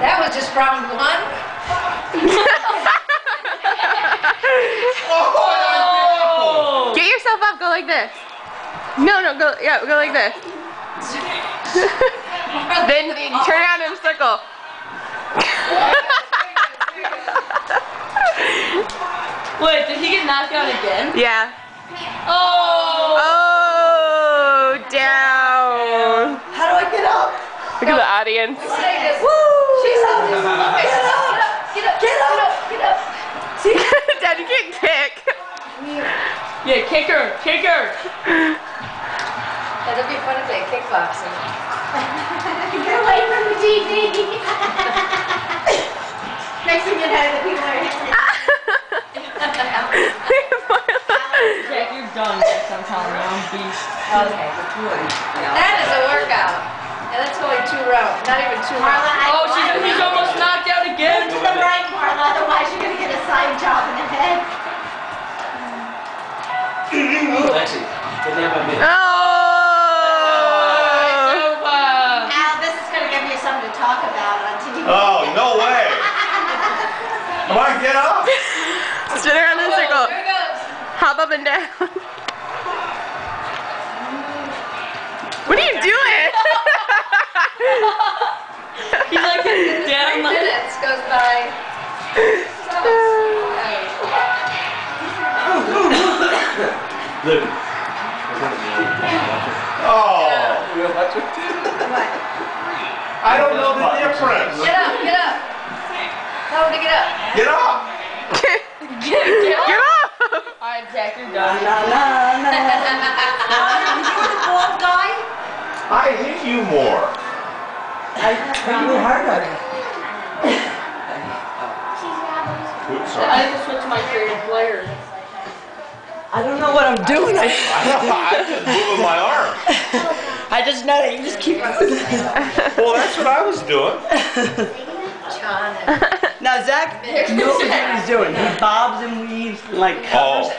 That was just round one. Oh! Get yourself up. Go like this. No, no. Go. Yeah. Go like this. then turn around in a circle. Wait, did he get knocked out again? Yeah. Oh! Oh, down. How do I get up? Look at the audience. Woo! She's up. Get up. Get up. Get up. Get up. Dad, you can't kick. Yeah, kick her, kick her. That'd be fun to play kickboxing. Get away from the TV. Next thing you know, the people are Jack, you're done, Jack, I'm telling you, I'm beast. Okay. That is a workout. And that's only two rounds, not even two Marla, rounds. Oh, she's, he's almost knocked out again. to the right, Marla, otherwise you're gonna get a side job in the head. Lexi, get down by me. Oh. Over. Al, this is gonna give you something to talk about on TV. Oh, no way. Come on, get up. Spin around in a oh, circle. There goes. Hop up and down. What are you doing? He's like down Three like minutes goes by. Look. Oh, I don't know the difference. Get up, get up. Tell him to get up. Get up. Get up. Get up. Alright, Jack, you're done. Bald guy? I hate you more. Oops, I sorry. have to switch my favorite player. I don't know what I'm doing. I, I'm just moving my arm. I just know that you just keep doing that. Well, that's what I was doing. John Now Zach knows what he's doing. He bobs and weaves like Oh,